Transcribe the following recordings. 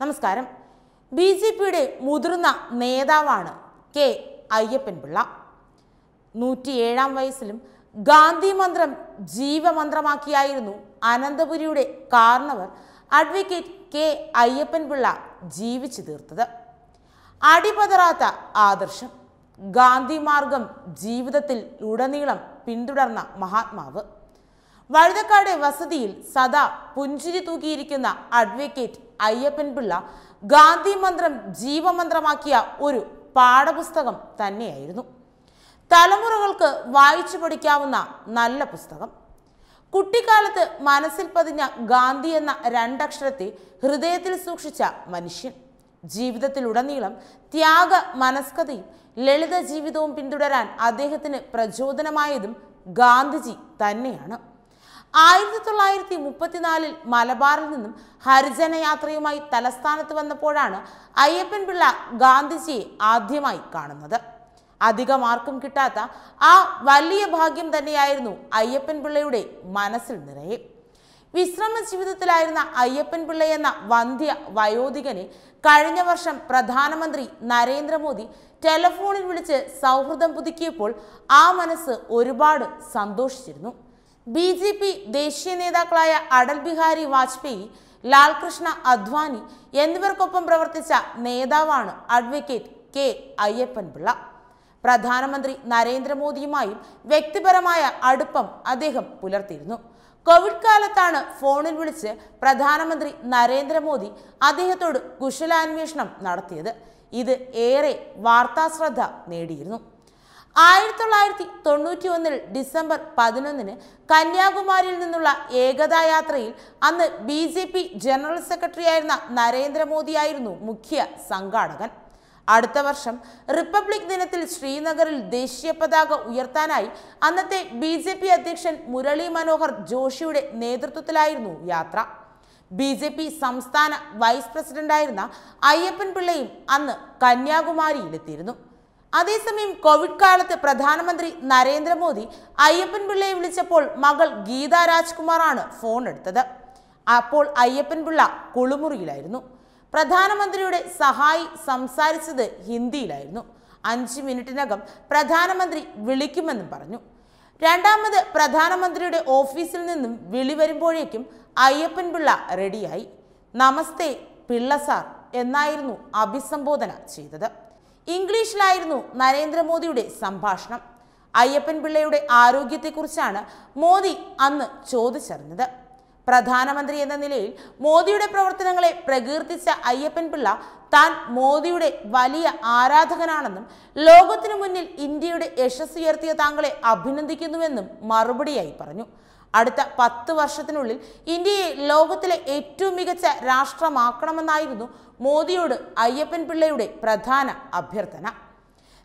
നമസ്കാരം. B J പിയുടെ മുതിർന്ന നേതാവാണ് കെ അയ്യപ്പൻപിള്ള. നൂറ്റിയേഴാം വയസ്സിലും ഗാന്ധി മന്ത്രം ജീവമന്ത്രമാക്കിയായിരുന്നു അനന്തപുരിയുടെ കാർണവർ അഡ്വക്കേറ്റ് കെ അയ്യപ്പൻപിള്ള ജീവിച്ചു തീർത്തത്. അടിപതറാത്ത ആദർശം ഗാന്ധി മാർഗം ജീവിതത്തിൽ ഉടനീളം പിന്തുടർന്ന മഹാത്മാവ്. വഴുതക്കാട് വസതിയിൽ സദാ പുഞ്ചിരി തൂക്കിയിരിക്കുന്ന അഡ്വക്കേറ്റ് അയ്യപ്പൻപിള്ള ഗാന്ധി മന്ത്രം ജീവമന്ത്രമാക്കിയ ഒരു പാഠപുസ്തകം തന്നെയായിരുന്നു. തലമുറകൾക്ക് വായിച്ചു പഠിക്കാവുന്ന നല്ല പുസ്തകം. കുട്ടിക്കാലത്ത് മനസ്സിൽ പതിഞ്ഞ ഗാന്ധി എന്ന രണ്ടക്ഷരത്തെ ഹൃദയത്തിൽ സൂക്ഷിച്ച മനുഷ്യൻ. ജീവിതത്തിലുടനീളം ത്യാഗ മനസ്കതയും ലളിത ജീവിതവും പിന്തുടരാൻ അദ്ദേഹത്തിന് പ്രചോദനമായതും ഗാന്ധിജി തന്നെയാണ്. ആയിരത്തി തൊള്ളായിരത്തി മുപ്പത്തിനാലിൽ മലബാറിൽ നിന്നും ഹരിജനയാത്രയുമായി തലസ്ഥാനത്ത് വന്നപ്പോഴാണ് അയ്യപ്പൻ പിള്ള ഗാന്ധിജിയെ ആദ്യമായി കാണുന്നത്. അധികം ആർക്കും കിട്ടാത്ത ആ വലിയ ഭാഗ്യം തന്നെയായിരുന്നു അയ്യപ്പൻ പിള്ളയുടെ മനസ്സിൽ നിറയെ. വിശ്രമ ജീവിതത്തിലായിരുന്ന അയ്യപ്പൻ പിള്ള എന്ന വന്ധ്യ വയോധികനെ കഴിഞ്ഞ വർഷം പ്രധാനമന്ത്രി നരേന്ദ്രമോദി ടെലഫോണിൽ വിളിച്ച് സൗഹൃദം പുതുക്കിയപ്പോൾ ആ മനസ്സ് ഒരുപാട് സന്തോഷിച്ചിരുന്നു. ബി ജെ പി ദേശീയ നേതാക്കളായ അടൽ ബിഹാരി വാജ്പേയി ലാൽകൃഷ്ണ അദ്വാനി എന്നിവർക്കൊപ്പം പ്രവർത്തിച്ച നേതാവാണ് അഡ്വക്കേറ്റ് കെ അയ്യപ്പൻപിള്ള. പ്രധാനമന്ത്രി നരേന്ദ്രമോദിയുമായും വ്യക്തിപരമായ അടുപ്പം അദ്ദേഹം പുലർത്തിയിരുന്നു. കോവിഡ് കാലത്താണ് ഫോണിൽ വിളിച്ച് പ്രധാനമന്ത്രി നരേന്ദ്രമോദി അദ്ദേഹത്തോട് കുശലാന്വേഷണം നടത്തിയത്. ഇത് ഏറെ വാർത്താശ്രദ്ധ നേടിയിരുന്നു. ആയിരത്തി തൊള്ളായിരത്തി തൊണ്ണൂറ്റി ഒന്നിൽ ഡിസംബർ പതിനൊന്നിന് കന്യാകുമാരിയിൽ നിന്നുള്ള ഏകതാ യാത്രയിൽ അന്ന് B J P general secretary ആയിരുന്ന നരേന്ദ്രമോദിയായിരുന്നു മുഖ്യ സംഘാടകൻ. അടുത്ത വർഷം റിപ്പബ്ലിക് ദിനത്തിൽ ശ്രീനഗറിൽ ദേശീയ പതാക ഉയർത്താനായി അന്നത്തെ ബി ജെ പി അധ്യക്ഷൻ മുരളി മനോഹർ ജോഷിയുടെ നേതൃത്വത്തിലായിരുന്നു യാത്ര. ബി ജെ പി സംസ്ഥാന വൈസ് പ്രസിഡന്റായിരുന്ന അയ്യപ്പൻ പിള്ളയും അന്ന് കന്യാകുമാരിയിലെത്തിയിരുന്നു. അതേസമയം കോവിഡ് കാലത്ത് പ്രധാനമന്ത്രി നരേന്ദ്രമോദി അയ്യപ്പൻ പിള്ളയെ വിളിച്ചപ്പോൾ മകൾ ഗീത രാജ്കുമാറാണ് ഫോൺ എടുത്തത്. അപ്പോൾ അയ്യപ്പൻ പിള്ള കുളിമുറിയിലായിരുന്നു. പ്രധാനമന്ത്രിയുടെ സഹായി സംസാരിച്ചത് ഹിന്ദിയിലായിരുന്നു. അഞ്ച് മിനിറ്റിനകം പ്രധാനമന്ത്രി വിളിക്കുമെന്നും പറഞ്ഞു. രണ്ടാമത് പ്രധാനമന്ത്രിയുടെ ഓഫീസിൽ നിന്നും വിളി വരുമ്പോഴേക്കും അയ്യപ്പൻ പിള്ള റെഡിയായി. നമസ്തേ പിള്ള സാർ എന്നായിരുന്നു അഭിസംബോധന ചെയ്തത്. ഇംഗ്ലീഷിലായിരുന്നു നരേന്ദ്രമോദിയുടെ സംഭാഷണം. അയ്യപ്പൻ പിള്ളയുടെ ആരോഗ്യത്തെക്കുറിച്ചാണ് മോദി അന്ന് ചോദിച്ചറിഞ്ഞത്. പ്രധാനമന്ത്രി എന്ന നിലയിൽ മോദിയുടെ പ്രവർത്തനങ്ങളെ പ്രകീർത്തിച്ച അയ്യപ്പൻ പിള്ള താൻ മോദിയുടെ വലിയ ആരാധകനാണെന്നും ലോകത്തിനു മുന്നിൽ ഇന്ത്യയുടെ യശസ് ഉയർത്തിയ താങ്കളെ അഭിനന്ദിക്കുന്നുവെന്നും മറുപടിയായി പറഞ്ഞു. അടുത്ത പത്ത് വർഷത്തിനുള്ളിൽ ഇന്ത്യയെ ലോകത്തിലെ ഏറ്റവും മികച്ച രാഷ്ട്രമാക്കണമെന്നായിരുന്നു മോദിയോട് അയ്യപ്പൻ പിള്ളയുടെ പ്രധാന അഭ്യർത്ഥന.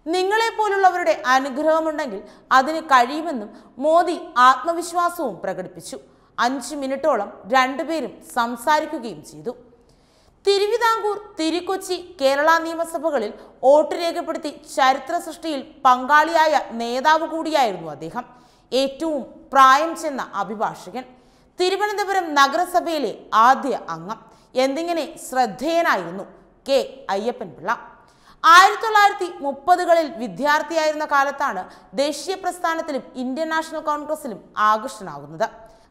നിങ്ങളെപ്പോലുള്ളവരുടെ അനുഗ്രഹമുണ്ടെങ്കിൽ അതിന് കഴിയുമെന്നും മോദി ആത്മവിശ്വാസവും പ്രകടിപ്പിച്ചു. അഞ്ച് മിനിറ്റോളം രണ്ടുപേരും സംസാരിക്കുകയും ചെയ്തു. തിരുവിതാംകൂർ തിരുക്കൊച്ചി കേരള നിയമസഭകളിൽ വോട്ട് രേഖപ്പെടുത്തി ചരിത്ര സൃഷ്ടിയിൽ പങ്കാളിയായ നേതാവ് കൂടിയായിരുന്നു അദ്ദേഹം. ഏറ്റവും പ്രായം ചെന്ന അഭിഭാഷകൻ. തിരുവനന്തപുരം നഗരസഭയിലെ ആദ്യ അംഗം. എന്നിങ്ങനെ ശ്രദ്ധേയനായിരുന്നു കെ. അയ്യപ്പൻ പിള്ള ആയിരത്തി തൊള്ളായിരത്തി മുപ്പതുകളിൽ വിദ്യാർത്ഥിയായിരുന്ന കാലത്താണ് ദേശീയ പ്രസ്ഥാനത്തിലും ഇന്ത്യൻ നാഷണൽ കോൺഗ്രസിലും ആകർഷണാകുന്നത്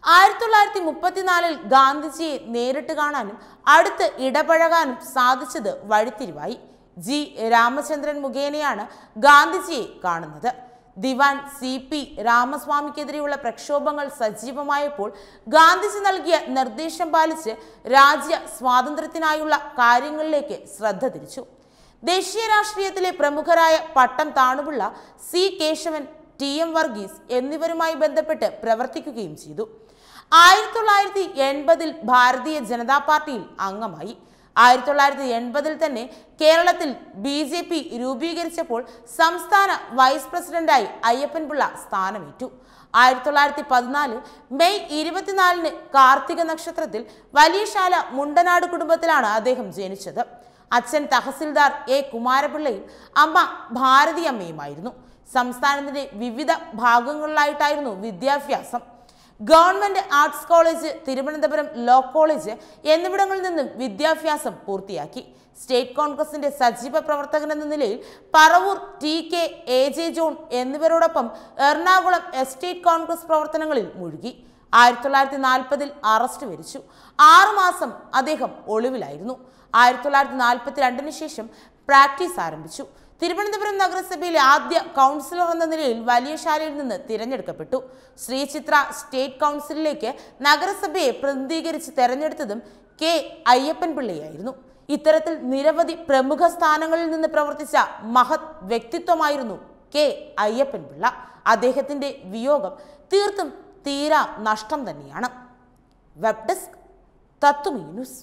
ആയിരത്തി തൊള്ളായിരത്തി മുപ്പത്തിനാലിൽ ഗാന്ധിജിയെ നേരിട്ട് കാണാനും അടുത്ത് ഇടപഴകാനും സാധിച്ചത് വഴിത്തിരിവായി. ജി. രാമചന്ദ്രൻ മുഖേനയാണ് ഗാന്ധിജിയെ കാണുന്നത്. ദിവാൻ സി പി രാമസ്വാമിക്കെതിരെയുള്ള പ്രക്ഷോഭങ്ങൾ സജീവമായപ്പോൾ ഗാന്ധിജി നൽകിയ നിർദ്ദേശം പാലിച്ച് രാജ്യ സ്വാതന്ത്ര്യത്തിനായുള്ള കാര്യങ്ങളിലേക്ക് ശ്രദ്ധ തിരിച്ചു. ദേശീയ രാഷ്ട്രീയത്തിലെ പ്രമുഖരായ Pattom Thanupillai C Kesavan T M Varghese എന്നിവരുമായി ബന്ധപ്പെട്ട് പ്രവർത്തിക്കുകയും ചെയ്തു. ആയിരത്തി തൊള്ളായിരത്തി എൺപതിൽ ഭാരതീയ ജനതാ പാർട്ടിയിൽ അംഗമായി. ആയിരത്തി തൊള്ളായിരത്തി എൺപതിൽ തന്നെ കേരളത്തിൽ ബി ജെ പി രൂപീകരിച്ചപ്പോൾ സംസ്ഥാന വൈസ് പ്രസിഡന്റായി അയ്യപ്പൻപിള്ള സ്ഥാനമേറ്റു. ആയിരത്തി തൊള്ളായിരത്തി പതിനാല് മെയ് ഇരുപത്തിനാലിന് കാർത്തിക നക്ഷത്രത്തിൽ വലിയശാല മുണ്ടനാട് കുടുംബത്തിലാണ് അദ്ദേഹം ജനിച്ചത്. അച്ഛൻ തഹസിൽദാർ എ കുമാരപിള്ളയും അമ്മ ഭാരതിയമ്മയുമായിരുന്നു. സംസ്ഥാനത്തിന്റെ വിവിധ ഭാഗങ്ങളിലായിട്ടായിരുന്നു വിദ്യാഭ്യാസം. Government arts college Thiruvananthapuram law college എന്നിവിടങ്ങളിൽ നിന്നും വിദ്യാഭ്യാസം പൂർത്തിയാക്കി. സ്റ്റേറ്റ് കോൺഗ്രസിന്റെ സജീവ പ്രവർത്തകൻ എന്ന നിലയിൽ Paravur T K A J John എന്നിവരോടൊപ്പം എറണാകുളം എസ്റ്റേറ്റ് കോൺഗ്രസ് പ്രവർത്തനങ്ങളിൽ മുഴുകി. ആയിരത്തി തൊള്ളായിരത്തി നാൽപ്പതിൽ അറസ്റ്റ് വരിച്ചു. ആറുമാസം അദ്ദേഹം ഒളിവിലായിരുന്നു. ആയിരത്തി തൊള്ളായിരത്തി നാൽപ്പത്തി രണ്ടിന് ശേഷം പ്രാക്ടീസ് ആരംഭിച്ചു. തിരുവനന്തപുരം നഗരസഭയിലെ ആദ്യ കൗൺസിലർ എന്ന നിലയിൽ വലിയ ശാലയിൽ നിന്ന് തിരഞ്ഞെടുക്കപ്പെട്ടു. ശ്രീചിത്ര സ്റ്റേറ്റ് കൗൺസിലിലേക്ക് നഗരസഭയെ പ്രതിനിധീകരിച്ച് തെരഞ്ഞെടുത്തതും കെ അയ്യപ്പൻ പിള്ളയായിരുന്നു ഇത്തരത്തിൽ നിരവധി പ്രമുഖ സ്ഥാനങ്ങളിൽ നിന്ന് പ്രവർത്തിച്ച മഹത് വ്യക്തിത്വമായിരുന്നു കെ അയ്യപ്പൻ പിള്ള അദ്ദേഹത്തിന്റെ വിയോഗം തീർത്തും തീരാ നഷ്ടം തന്നെയാണ്. വെബ് ഡെസ്ക് തത്തുമീ ന്യൂസ്.